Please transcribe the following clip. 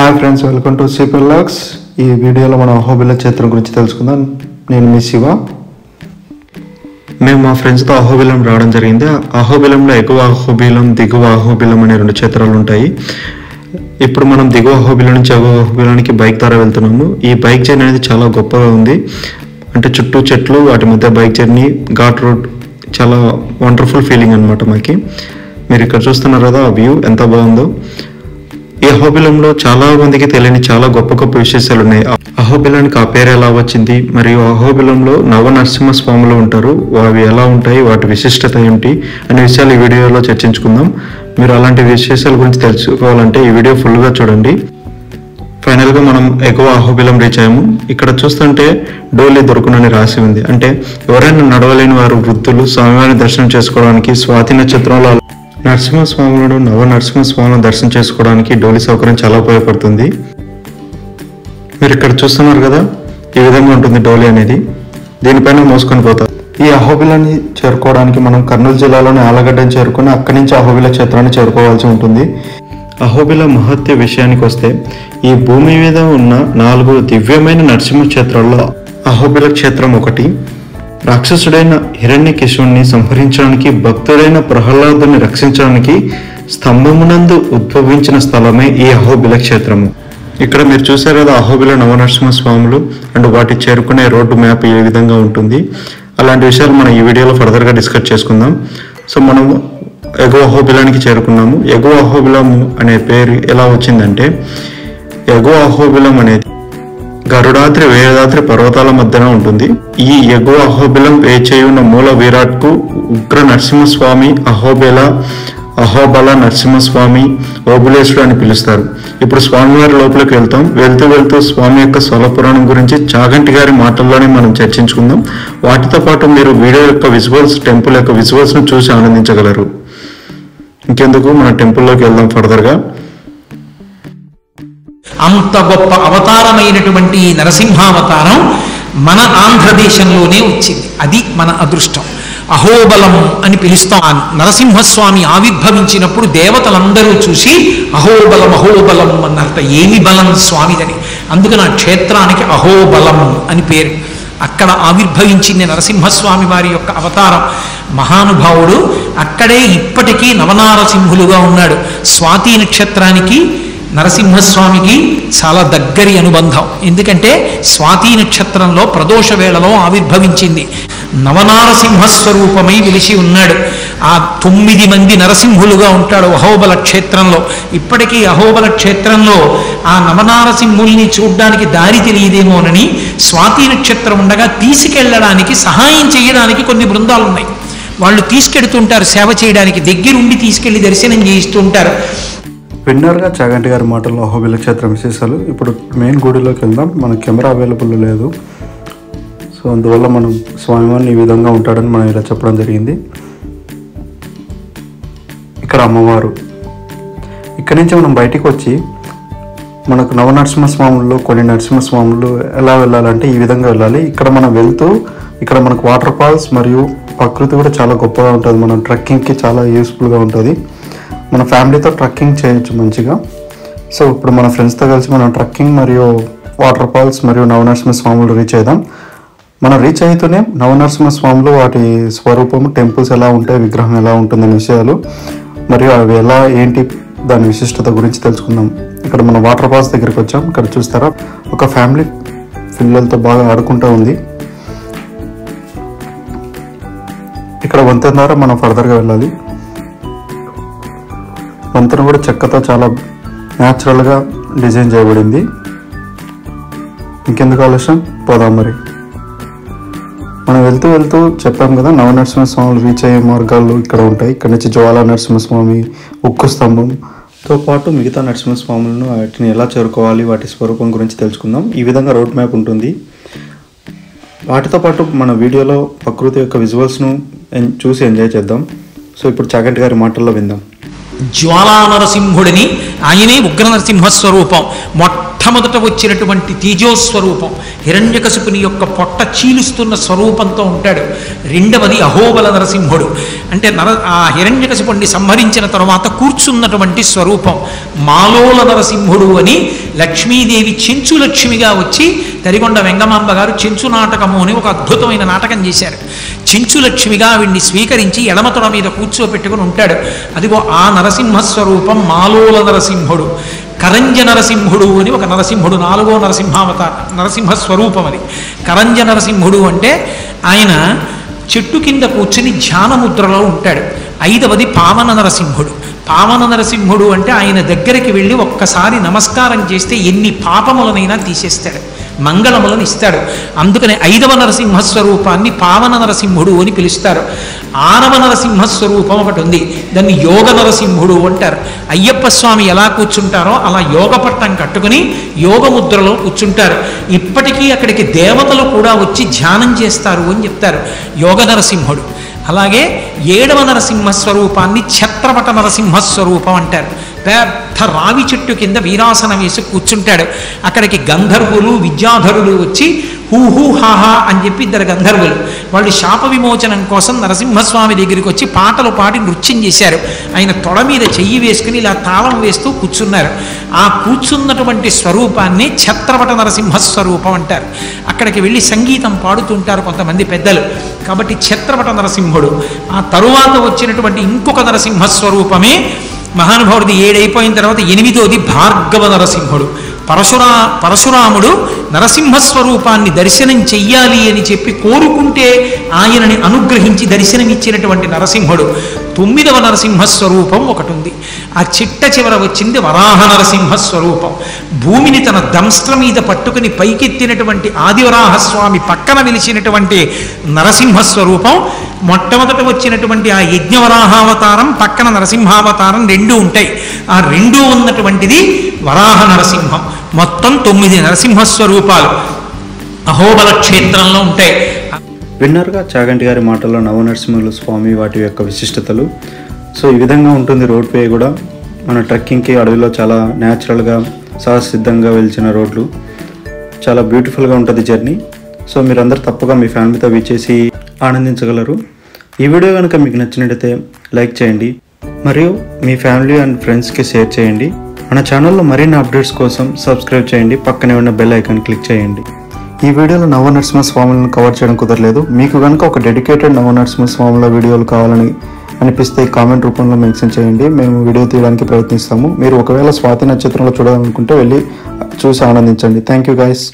Hi friends welcome to సిపిల్ లాక్స్ ఈ వీడియోలో మనం అహోబిల క్షేత్రం గురించి తెలుసుకుందాం. నేను మీ శివ. మేము మా ఫ్రెండ్స్తో అహోబిలం రావడం జరిగింది. ఆ అహోబిలంలో ఎగువ అహోబిలం దిగువ అహోబిలం అనే రెండు చిత్రాలు ఉంటాయి. ఇప్పుడు మనం దిగువ అహోబిలం నుంచి ఎగువ అహోబిలానికి బైక్ ద్వారా వెళ్తున్నాము. ఈ బైక్ జర్నీ అనేది చాలా గొప్పగా ఉంది. అంటే చుట్టూ చెట్లు వాటి మధ్య బైక్ జర్నీ ఘాట్ రోడ్ చాలా వండర్ఫుల్ ఫీలింగ్ అనమాట మాకి. మీరు ఇక్కడ చూస్తున్నారు కదా ఆ వ్యూ ఎంత బాగుందో. ఈ అహోబిలంలో చాలా మందికి తెలియని చాలా గొప్ప గొప్ప విశేషాలు ఉన్నాయి అహోబిలానికి ఆ పేరు ఎలా వచ్చింది? మరియు అహోబిలంలో నవ నరసింహ స్వాములు ఉంటారు. అవి ఎలా ఉంటాయి? వాటి విశిష్టత ఏమిటి? అనే విషయాలు ఈ వీడియోలో చర్చించుకుందాం. మీరు అలాంటి విశేషాల గురించి తెలుసుకోవాలంటే ఈ వీడియో ఫుల్గా చూడండి. ఫైనల్గా మనం ఎగువ అహోబిలం రీచ్ అయ్యాము. ఇక్కడ చూస్తుంటే డోలి దొరుకునని రాసి ఉంది. అంటే ఎవరైనా నడవలేని వారు వృద్ధులు స్వామివారిని దర్శనం చేసుకోవడానికి స్వాతి నక్షత్రంలో నరసింహస్వాములను నవ నరసింహస్వామిని దర్శనం చేసుకోవడానికి డోలి సౌకర్యం చాలా ఉపయోగపడుతుంది. మీరు ఇక్కడ చూస్తున్నారు కదా ఈ విధంగా ఉంటుంది డోలి అనేది. దీనిపైన మోసుకొని పోతారు ఈ అహోబిలని చేరుకోవడానికి మనం కర్నూలు జిల్లాలోని ఆలగడ్డని చేరుకుని అక్కడి నుంచి అహోబిల క్షేత్రాన్ని చేరుకోవాల్సి ఉంటుంది. అహోబిల మహత్య విషయానికి వస్తే ఈ భూమి మీద ఉన్న నాలుగు దివ్యమైన నరసింహ క్షేత్రాల్లో అహోబిల క్షేత్రం ఒకటి. రాక్షసుడైన హిరణ్యకిశుణ్ణి సంహరించడానికి భక్తుడైన ప్రహ్లాదుని రక్షించడానికి స్తంభమునందు ఉద్భవించిన స్థలమే ఈ అహోబిల క్షేత్రము. ఇక్కడ మీరు చూసారు కదా అహోబిల నవనరసింహ స్వాములు అండ్ వాటి చేరుకునే రోడ్డు మ్యాప్ ఏ విధంగా ఉంటుంది. అలాంటి విషయాలు మనం ఈ వీడియోలో ఫర్దర్గా డిస్కస్ చేసుకుందాం. సో మనం ఎగువ అహోబిలానికి చేరుకున్నాము. ఎగువ అహోబిలం అనే పేరు ఎలా వచ్చిందంటే ఎగువ అహోబిలం అనేది గరుడాద్రి వేదాద్రి పర్వతాల మధ్యన ఉంటుంది. ఈ ఎగువ అహోబిలం వేచేయున్న మూల విరాట్కు ఉగ్ర నరసింహస్వామి అహోబెల అహోబల నరసింహస్వామి ఓబులేశ్వరుడు అని పిలుస్తారు. ఇప్పుడు స్వామివారి లోపలికి వెళ్తాం. వెళ్తూ వెళ్తూ స్వామి యొక్క స్వలపురాణం గురించి చాగంటి గారి మాటల్లోనే మనం చర్చించుకుందాం. వాటితో పాటు మీరు వీడియో యొక్క విజువల్స్ టెంపుల్ యొక్క విజువల్స్ను చూసి ఆనందించగలరు. ఇంకెందుకు? మన టెంపుల్లోకి వెళ్దాం ఫర్దర్గా. అంత గొప్ప అవతారమైనటువంటి ఈ నరసింహావతారం మన ఆంధ్రదేశంలోనే వచ్చింది. అది మన అదృష్టం. అహోబలం అని పిలుస్తాం. ఆ నరసింహస్వామి ఆవిర్భవించినప్పుడు దేవతలందరూ చూసి అహోబలం అహోబలం అన్నర్త ఏమి బలం స్వామిదని. అందుకని ఆ క్షేత్రానికి అహోబలం అని పేరు. అక్కడ ఆవిర్భవించింది నరసింహస్వామి వారి యొక్క అవతారం. మహానుభావుడు అక్కడే ఇప్పటికీ నవనారసింహులుగా ఉన్నాడు. స్వాతి నక్షత్రానికి నరసింహస్వామికి చాలా దగ్గరి అనుబంధం. ఎందుకంటే స్వాతి నక్షత్రంలో ప్రదోష వేళలో ఆవిర్భవించింది. నవనారసింహస్వరూపమై వెలిసి ఉన్నాడు. ఆ తొమ్మిది మంది నరసింహులుగా ఉంటాడు అహోబల క్షేత్రంలో. ఇప్పటికీ అహోబల క్షేత్రంలో ఆ నవనారసింహుల్ని చూడ్డానికి దారి తెలియదేమోనని స్వాతి నక్షత్రం ఉండగా తీసుకెళ్ళడానికి సహాయం చేయడానికి కొన్ని బృందాలు ఉన్నాయి వాళ్ళు తీసుకెడుతుంటారు సేవ చేయడానికి. దగ్గరుండి తీసుకెళ్ళి దర్శనం చేయిస్తుంటారు. విన్నారుగా చాగంటి గారి మాటల్లో అహోబిల క్షేత్రం విశేషాలు. ఇప్పుడు మెయిన్ గుడిలోకి వెళ్దాం. మన కెమెరా అవైలబుల్ లేదు. సో అందువల్ల మనం స్వామివారిని ఈ విధంగా ఉంటాడని మనం ఇలా చెప్పడం జరిగింది. ఇక్కడ అమ్మవారు. ఇక్కడి నుంచి మనం బయటికి వచ్చి మనకు నవనరసింహస్వాములు కొన్ని నరసింహస్వాములు ఎలా వెళ్ళాలంటే ఈ విధంగా వెళ్ళాలి. ఇక్కడ మనం వెళ్తూ ఇక్కడ మనకు వాటర్ ఫాల్స్ మరియు ప్రకృతి కూడా చాలా గొప్పగా ఉంటుంది. మనం ట్రెక్కింగ్కి చాలా యూస్ఫుల్గా ఉంటుంది. మన ఫ్యామిలీతో ట్రక్కింగ్ చేయొచ్చు మంచిగా. సో ఇప్పుడు మన ఫ్రెండ్స్తో కలిసి మనం ట్రక్కింగ్ మరియు వాటర్ ఫాల్స్ మరియు నవనరసింహ స్వాములు రీచ్ అవుదాం మనం రీచ్ అవుతూనే నవనరసింహ స్వాములు వాటి స్వరూపము టెంపుల్స్ ఎలా ఉంటాయి విగ్రహం ఎలా ఉంటుందనే విషయాలు మరియు అవి ఎలా ఏంటి దాని విశిష్టత గురించి తెలుసుకుందాం. ఇక్కడ మనం వాటర్ ఫాల్స్ దగ్గరికి వచ్చాం. ఇక్కడ చూస్తారా ఒక ఫ్యామిలీ పిల్లలతో బాగా ఆడుకుంటూ ఉంది. ఇక్కడ వంతెన ద్వారా మనం ఫర్దర్గా వెళ్ళాలి. వంతెన కూడా చెక్కతో చాలా న్యాచురల్గా డిజైన్ చేయబడింది. ఇంకెందుకు ఆలస్యం? పోదాం మరి. మనం వెళ్తూ వెళ్తూ చెప్పాం కదా నవనరసింహ స్వాములు రీచ్ అయ్యే మార్గాలు ఇక్కడ ఉంటాయి. ఇక్కడ నుంచి జ్వాలా నరసింహస్వామి ఉక్కు స్తంభంతో పాటు మిగతా నరసింహస్వాములను వాటిని ఎలా చేరుకోవాలి వాటి స్వరూపం గురించి తెలుసుకుందాం. ఈ విధంగా రోడ్ మ్యాప్ ఉంటుంది. వాటితో పాటు మన వీడియోలో ప్రకృతి యొక్క విజువల్స్ను చూసి ఎంజాయ్ చేద్దాం. సో ఇప్పుడు చాగంటి గారి మాటల్లో విందాం. జ్వాలా నరసింహుడిని ఆయనే ఉగ్ర నరసింహస్వరూపం మొట్ట మొట్టమొదట వచ్చినటువంటి తేజోస్వరూపం. హిరణ్యకశిపుని యొక్క పొట్ట చీలుస్తున్న స్వరూపంతో ఉంటాడు. రెండవది అహోబల నరసింహుడు. అంటే నర ఆ హిరణ్యకశిపుణ్ణి సంహరించిన తర్వాత కూర్చున్నటువంటి స్వరూపం మాలోల నరసింహుడు అని లక్ష్మీదేవి చెంచు లక్ష్మిగా వచ్చి తరిగొండ వెంగమాంబ గారు చెంచు నాటకము అని ఒక అద్భుతమైన నాటకం చేశారు. చెంచు లక్ష్మిగా ఆవిడ్ని స్వీకరించి ఎడమతొడ మీద కూర్చోపెట్టుకుని ఉంటాడు. అదిగో ఆ నరసింహ స్వరూపం మాలోల నరసింహుడు. కరంజ నరసింహుడు అని ఒక నరసింహుడు నాలుగో నరసింహావత నరసింహ స్వరూపం అది. కరంజ నరసింహుడు అంటే ఆయన చెట్టు కింద కూర్చుని ధ్యానముద్రలో ఉంటాడు. ఐదవది పావన నరసింహుడు. పావన నరసింహుడు అంటే ఆయన దగ్గరికి వెళ్ళి ఒక్కసారి నమస్కారం చేస్తే ఎన్ని పాపములనైనా తీసేస్తాడు. మంగళములను ఇస్తాడు. అందుకనే ఐదవ నరసింహ స్వరూపాన్ని పావన నరసింహుడు అని పిలుస్తారు. ఆనవ నరసింహ స్వరూపం ఒకటి ఉంది. దాన్ని యోగ నరసింహుడు అంటారు. అయ్యప్ప స్వామి ఎలా కూర్చుంటారో అలా యోగ పట్టం కట్టుకుని యోగ ముద్రలో కూర్చుంటారు. ఇప్పటికీ అక్కడికి దేవతలు కూడా వచ్చి ధ్యానం చేస్తారు అని చెప్తారు యోగ నరసింహుడు. అలాగే ఏడవ నరసింహ స్వరూపాన్ని ఛత్రపట నరసింహ స్వరూపం అంటారు. పెద్ద రావి చెట్టు కింద వీరాసనం వేసి కూర్చుంటాడు. అక్కడికి గంధర్వులు విద్యాధరులు వచ్చి హూహూ హాహా అని చెప్పి ఇద్దరు గంధర్వులు. వాళ్ళు శాప విమోచనం కోసం నరసింహస్వామి దగ్గరికి వచ్చి పాటలు పాడి నృత్యం చేశారు. ఆయన తొడ మీద చెయ్యి వేసుకుని ఇలా తాళం వేస్తూ కూర్చున్నారు. ఆ కూర్చున్నటువంటి స్వరూపాన్ని ఛత్రవట నరసింహ స్వరూపం అంటారు. అక్కడికి వెళ్ళి సంగీతం పాడుతుంటారు కొంతమంది పెద్దలు. కాబట్టి ఛత్రవట నరసింహుడు. ఆ తరువాత వచ్చినటువంటి ఇంకొక నరసింహ స్వరూపమే మహానుభావుడిది ఏడైపోయిన తర్వాత ఎనిమిదోది భార్గవ నరసింహుడు. పరశురా పరశురాముడు నరసింహస్వరూపాన్ని దర్శనం చెయ్యాలి అని చెప్పి కోరుకుంటే ఆయనని అనుగ్రహించి దర్శనమిచ్చినటువంటి నరసింహుడు. తొమ్మిదవ నరసింహస్వరూపం ఒకటి ఉంది ఆ చిట్ట చివర వచ్చింది వరాహ నరసింహస్వరూపం. భూమిని తన దంస్త్ర మీద పట్టుకుని పైకెత్తినటువంటి ఆదివరాహస్వామి పక్కన నిలిచినటువంటి నరసింహస్వరూపం. మొట్టమొదట వచ్చినటువంటి ఆ యజ్ఞవరాహావతారం పక్కన నరసింహావతారం రెండు ఉంటాయి. ఆ రెండు ఉన్నటువంటిది వరాహ నరసింహం. మొత్తం తొమ్మిది నరసింహస్వరూపాలు అహోబల క్షేత్రంలో ఉంటాయి. విన్నర్గా చాగంటి గారి మాటల్లో నవనరసింహులు స్వామి వాటి యొక్క విశిష్టతలు? సో ఈ విధంగా ఉంటుంది రోడ్ వే కూడా. మన ట్రెక్కింగ్కి అడవిలో చాలా న్యాచురల్గా సహసిద్ధంగా వెలిచిన రోడ్లు. చాలా బ్యూటిఫుల్గా ఉంటుంది జర్నీ. సో మీరందరూ తప్పగా మీ ఫ్యామిలీతో విచ్చేసి ఆనందించగలరు. ఈ వీడియో కనుక మీకు నచ్చినట్టయితే లైక్ చేయండి మరియు మీ ఫ్యామిలీ అండ్ ఫ్రెండ్స్కి షేర్ చేయండి. మన ఛానల్లో మరిన్ని అప్డేట్స్ కోసం సబ్స్క్రైబ్ చేయండి పక్కనే ఉన్న బెల్ ఐకాన్ క్లిక్ చేయండి. ఈ వీడియోలో నవనరసింహ స్వాములను కవర్ చేయడం కుదరలేదు. మీకు కనుక ఒక డెడికేటెడ్ నవనరసింహ స్వాముల వీడియోలు కావాలని అనిపిస్తే కామెంట్ రూపంలో మెన్షన్ చేయండి. మేము వీడియో తీయడానికి ప్రయత్నిస్తాము. మీరు ఒకవేళ స్వాతి నక్షత్రంలో చూడాలనుకుంటే వెళ్ళి చూసి ఆనందించండి. Thank you guys